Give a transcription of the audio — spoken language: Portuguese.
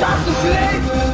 Estado do Direito!